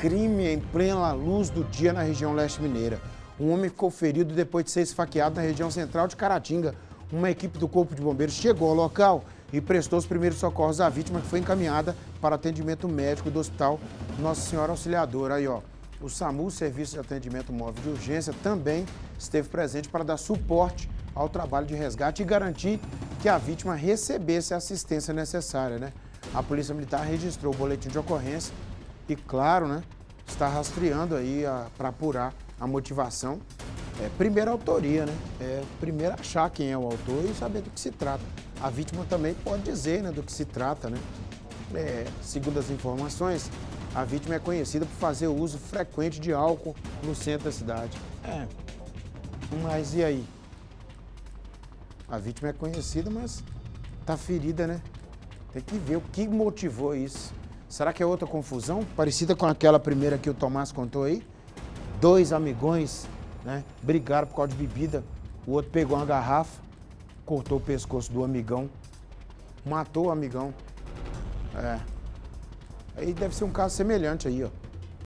crime em plena luz do dia na região leste mineira. Um homem ficou ferido depois de ser esfaqueado na região central de Caratinga. Uma equipe do Corpo de Bombeiros chegou ao local e prestou os primeiros socorros à vítima, que foi encaminhada para atendimento médico do Hospital Nossa Senhora Auxiliadora. Aí, ó, o SAMU, Serviço de Atendimento Móvel de Urgência, também esteve presente para dar suporte ao trabalho de resgate e garantir que a vítima recebesse a assistência necessária, né? A Polícia Militar registrou o boletim de ocorrência e, claro, né, está rastreando aí para apurar a motivação. É, primeira autoria, né? É, primeiro achar quem é o autor e saber do que se trata. A vítima também pode dizer né, do que se trata, né? É, segundo as informações, a vítima é conhecida por fazer uso frequente de álcool no centro da cidade. É, mas e aí? A vítima é conhecida, mas tá ferida, né? Tem que ver o que motivou isso. Será que é outra confusão? Parecida com aquela primeira que o Tomás contou aí? Dois amigões, né? Brigaram por causa de bebida. O outro pegou uma garrafa, cortou o pescoço do amigão, matou o amigão. É. Aí deve ser um caso semelhante aí, ó.